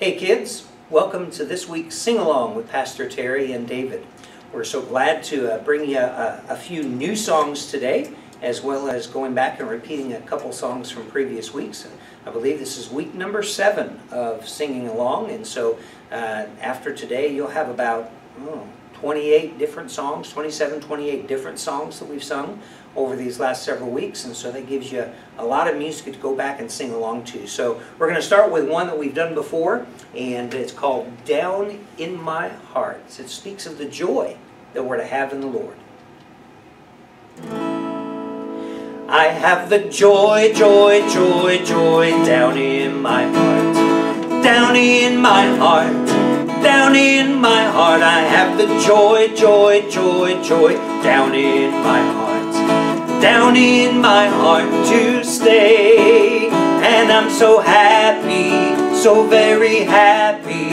Hey kids, welcome to this week's Sing Along with Pastor Terry and David. We're so glad to uh, bring you a, a, few new songs today, as well as going back and repeating a couple songs from previous weeks. I believe this is week number seven of singing along, and so uh, after today you'll have about oh, 28 different songs, 27, 28 different songs that we've sung over these last several weeks, and so that gives you a lot of music to go back and sing along to. So we're going to start with one that we've done before, and it's called Down in My Heart. It speaks of the joy that we're to have in the Lord. I have the joy, joy, joy, joy down in my heart, down in my heart, down in my heart. I have the joy, joy, joy, joy down in my heart down in my heart to stay. And I'm so happy, so very happy.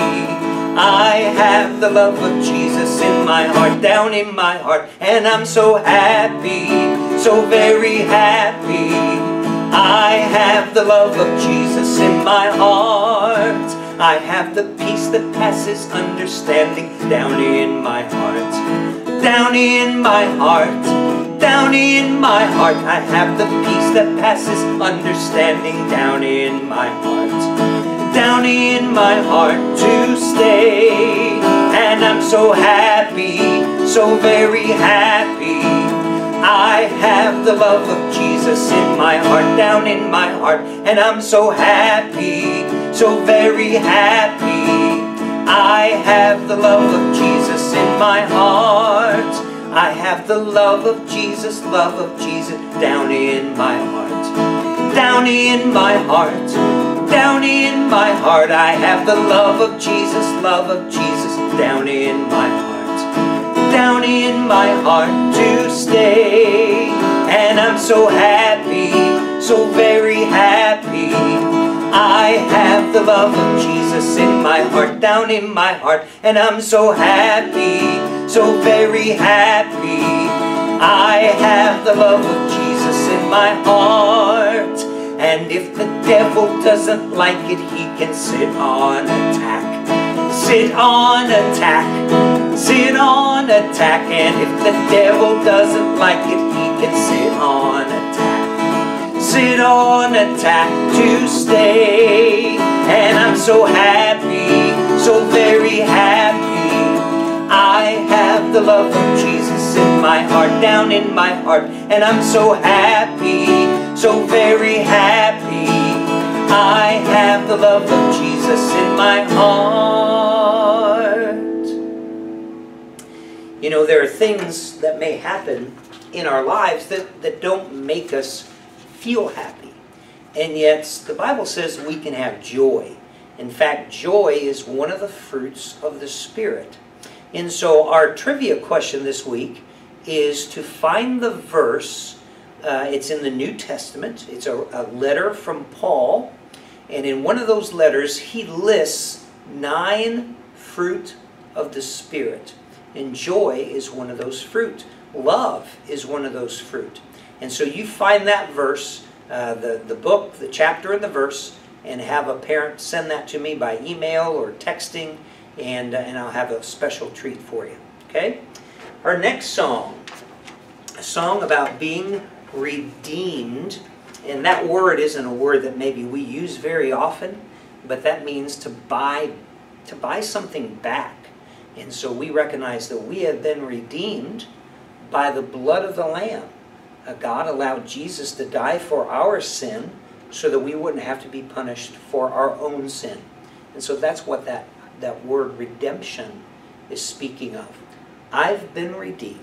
I have the love of Jesus in my heart, down in my heart. And I'm so happy, so very happy. I have the love of Jesus in my heart. I have the peace that passes understanding down in my heart. Down in my heart. Down in my heart. I have the peace that passes understanding Down in my heart. Down in my heart to stay. And I'm so happy, so very happy. I have the love of Jesus in my heart Down in my heart. And I'm so happy, so very happy. I have the love of Jesus in my heart I have the love of Jesus, love of Jesus down in my heart. Down in my heart, down in my heart. I have the love of Jesus, love of Jesus down in my heart. Down in my heart to stay. And I'm so happy, so very happy. I have the love of Jesus in my heart, down in my heart. And I'm so happy so very happy. I have the love of Jesus in my heart. And if the devil doesn't like it, he can sit on attack. Sit on attack. Sit on attack. And if the devil doesn't like it, he can sit on attack. Sit on attack to stay. And I'm so happy, so very happy. The love of Jesus in my heart, down in my heart, and I'm so happy, so very happy. I have the love of Jesus in my heart. You know, there are things that may happen in our lives that, that don't make us feel happy. And yet, the Bible says we can have joy. In fact, joy is one of the fruits of the Spirit. And so our trivia question this week is to find the verse. Uh, it's in the New Testament. It's a, a letter from Paul. And in one of those letters, he lists nine fruit of the Spirit. And joy is one of those fruit. Love is one of those fruit. And so you find that verse, uh, the, the book, the chapter, and the verse, and have a parent send that to me by email or texting and, uh, and I'll have a special treat for you. Okay? Our next song, a song about being redeemed, and that word isn't a word that maybe we use very often, but that means to buy, to buy something back. And so we recognize that we have been redeemed by the blood of the Lamb. Uh, God allowed Jesus to die for our sin so that we wouldn't have to be punished for our own sin. And so that's what that that word redemption is speaking of. I've been redeemed.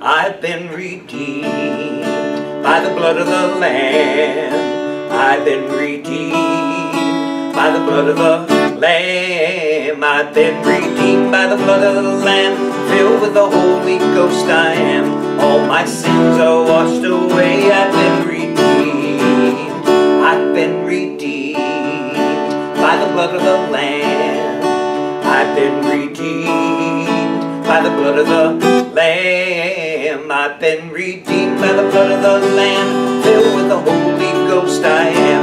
I've been redeemed by the blood of the Lamb. I've been redeemed by the blood of the Lamb. I've been redeemed by the blood of the Lamb. Filled with the Holy Ghost I am. All my sins are washed away. I've been redeemed. Blood of the Lamb. I've been redeemed by the blood of the Lamb. I've been redeemed by the blood of the Lamb. Filled with the Holy Ghost I am.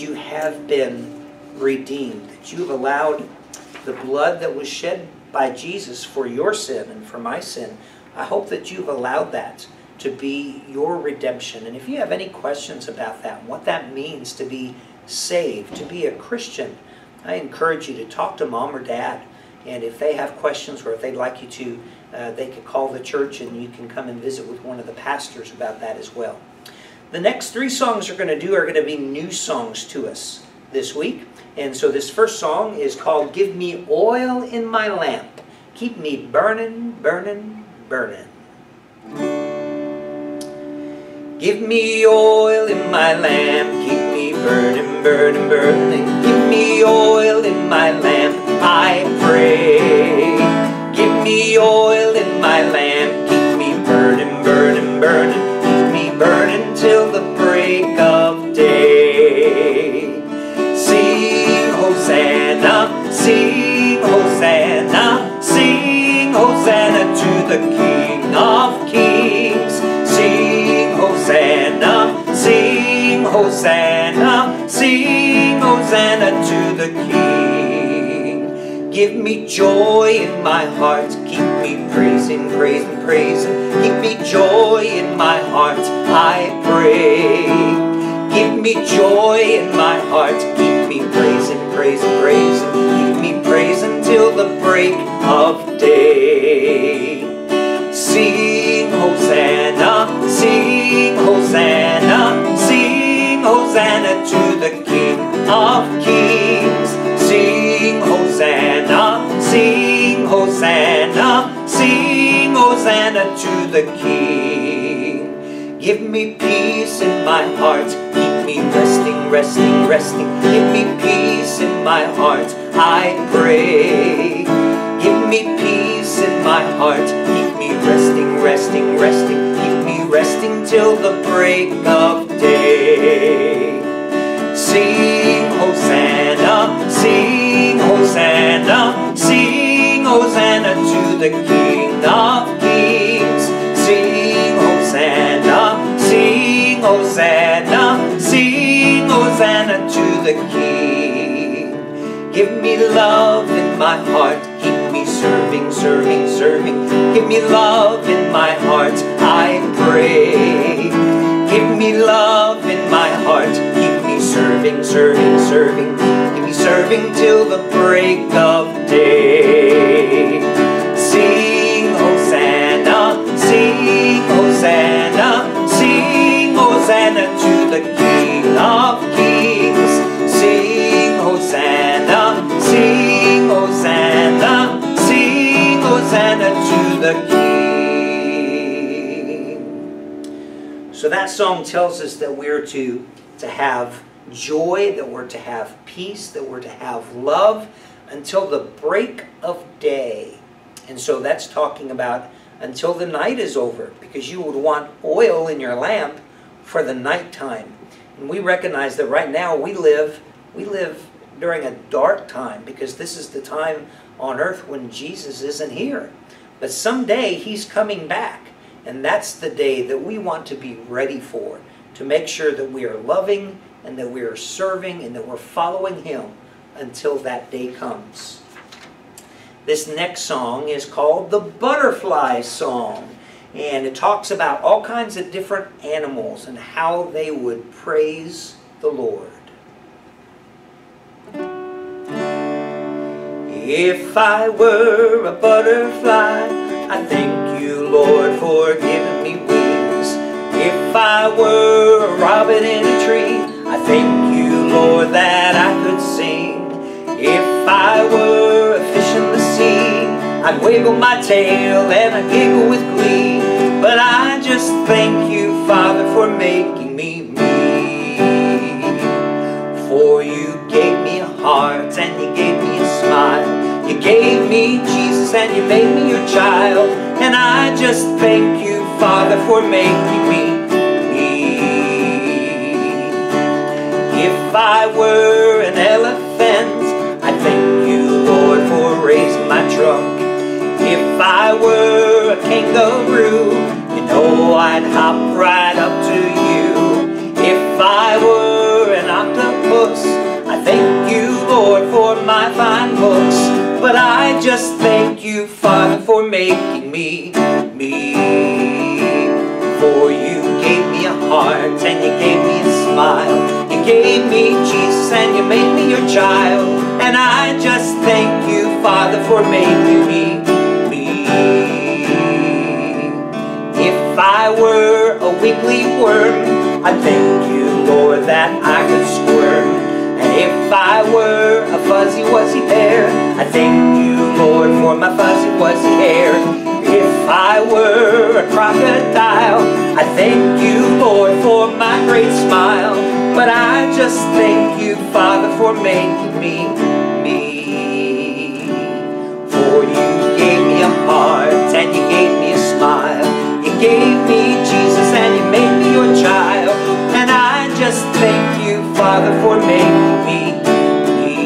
You have been redeemed, that you have allowed the blood that was shed by Jesus for your sin and for my sin. I hope that you've allowed that to be your redemption. And if you have any questions about that, what that means to be saved, to be a Christian, I encourage you to talk to mom or dad. And if they have questions or if they'd like you to, uh, they could call the church and you can come and visit with one of the pastors about that as well. The next three songs we're going to do are going to be new songs to us this week. And so this first song is called Give Me Oil in My Lamp. Keep me burning, burning, burning. Give me oil in my lamp, keep me burning, burning, burning. Give me oil in my lamp, I pray. Give me oil Hosanna, sing Hosanna, sing Hosanna to the King of Kings. Sing Hosanna, sing Hosanna, sing Hosanna to the King. Give me joy in my heart, keep me praising, praising, praising. Give me joy in my heart, I pray. Give me joy in my heart, praising, praising, praising. Keep me praising till the break of day. Sing Hosanna, sing Hosanna, sing Hosanna to the King of Kings. Sing Hosanna, sing Hosanna, sing Hosanna to the King. Give me peace in my heart, keep me resting, resting, resting. Give me my heart, I pray. Give me peace in my heart, keep me resting, resting, resting. Keep me resting till the break of day. Sing Hosanna, sing Hosanna, sing Hosanna to the King of Kings. Sing Hosanna, sing Hosanna, sing Hosanna to the King. Give me love in my heart, keep me serving, serving, serving. Give me love in my heart, I pray. Give me love in my heart, keep me serving, serving, serving. Keep me serving till the break of day. So that song tells us that we're to, to have joy, that we're to have peace, that we're to have love until the break of day. And so that's talking about until the night is over, because you would want oil in your lamp for the nighttime. And we recognize that right now we live we live during a dark time because this is the time on earth when Jesus isn't here. But someday he's coming back, and that's the day that we want to be ready for, to make sure that we are loving and that we are serving and that we're following him until that day comes. This next song is called the Butterfly Song. And it talks about all kinds of different animals and how they would praise the Lord. If I were a butterfly, I thank you, Lord, for giving me wings. If I were a robin in a tree, I thank you, Lord, that I could sing. If I were a fish in the sea, I'd wiggle my tail and I'd giggle with glee. But I just thank you, Father, for making me me. For you gave me a heart and you gave me a smile. You gave me Jesus and you made me your child. And I just thank you, Father, for making me me. If I were an elephant, I'd thank you, Lord, for raising my trunk. If I were a kangaroo, you know I'd hop right you, Father, for making me me. For you gave me a heart and you gave me a smile. You gave me Jesus and you made me your child. And I just thank you, Father, for making me me. if I were a wiggly worm, I thank you, Lord, that I could thank you, Lord, for my great smile. But I just thank you, Father, for making me me. For you gave me a heart and you gave me a smile. You gave me Jesus and you made me your child. And I just thank you, Father, for making me me.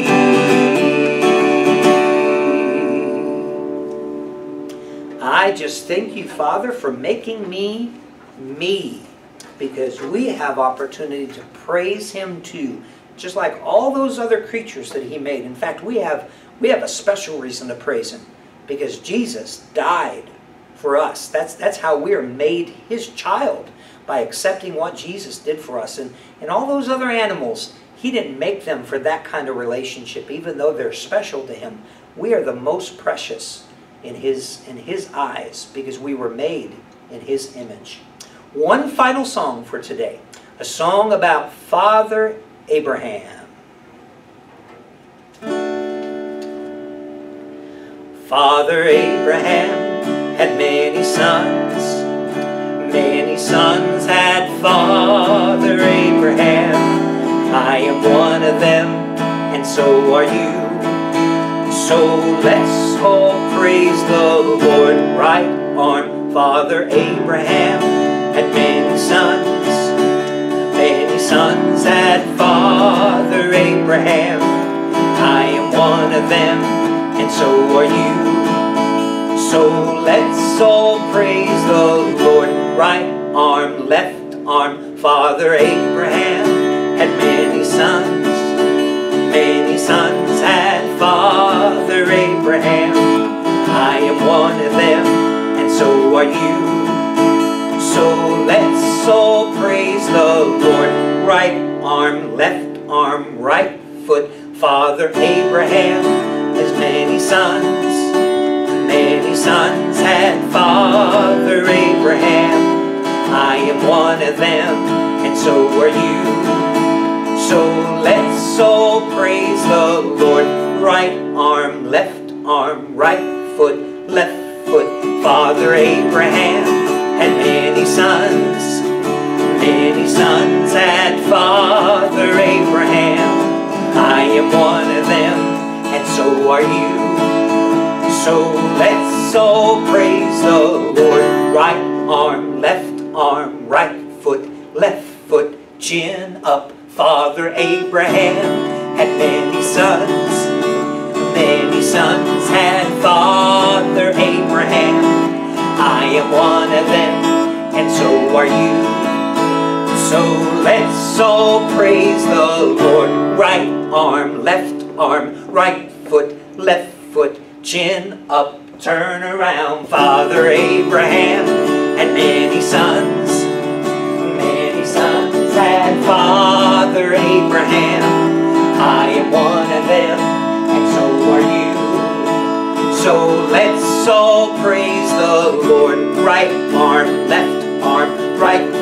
I just thank you, Father, for making me me. Because we have opportunity to praise Him too. Just like all those other creatures that He made. In fact, we have, we have a special reason to praise Him. Because Jesus died for us. That's, that's how we are made His child, by accepting what Jesus did for us. And, and all those other animals, He didn't make them for that kind of relationship, even though they're special to Him. We are the most precious in His, in his eyes because we were made in His image. One final song for today, a song about Father Abraham. Father Abraham had many sons. Many sons had Father Abraham. I am one of them, and so are you. So let's all praise the Lord. Right on Father Abraham had many sons. Many sons had Father Abraham. I am one of them, and so are you. So let's all praise the Lord. Right arm, left arm, Father Abraham had many sons. Many sons had Father Abraham. I am one of them, and so are you. So let's all praise the Lord. Right arm, left arm, right foot, Father Abraham has many sons. Many sons had Father Abraham. I am one of them, and so are you. So let's all praise the Lord. Right arm, left arm, right foot, left foot. Father Abraham had many sons. Sons had Father Abraham. I am one of them, and so are you. So let's all praise the Lord. Right arm, left arm, right foot, left foot, chin up. Father Abraham had many sons. Many sons had Father Abraham. I am one of them, and so are you. So let's all praise the Lord. Right arm, left arm, right foot, left foot, chin up, turn around. Father Abraham had many sons. Many sons had Father Abraham. I am one of them, and so are you. So let's all praise the Lord. Right arm, left arm, right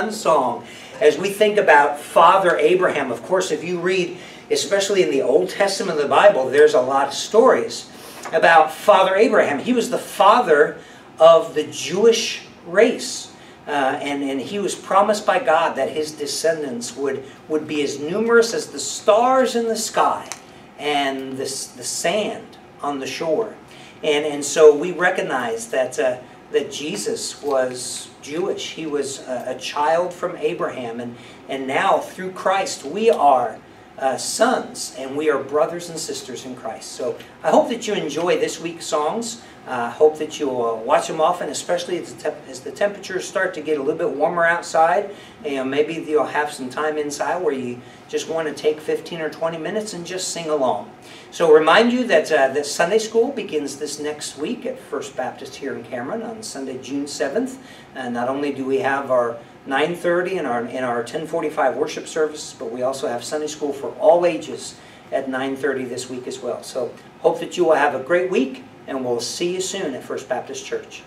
Fun song as we think about Father Abraham, of course, if you read, especially in the Old Testament of the Bible, there's a lot of stories about Father Abraham. He was the father of the Jewish race. Uh, and, and he was promised by God that his descendants would, would be as numerous as the stars in the sky and the, the sand on the shore. And, and so we recognize that, uh, that Jesus was Jewish. He was a, a, child from Abraham. And, and now, through Christ, we are uh, sons and we are brothers and sisters in Christ. So I hope that you enjoy this week's songs. I uh, hope that you'll uh, watch them often, especially as the, as the, temperatures start to get a little bit warmer outside. Know, maybe you'll have some time inside where you just want to take 15 or 20 minutes and just sing along. So remind you that, uh, that Sunday School begins this next week at First Baptist here in Cameron on Sunday, June 7th. And not only do we have our 9.30 and our, in our 1045 worship service, but we also have Sunday School for all ages at 9.30 this week as well. So hope that you will have a great week and we'll see you soon at First Baptist Church.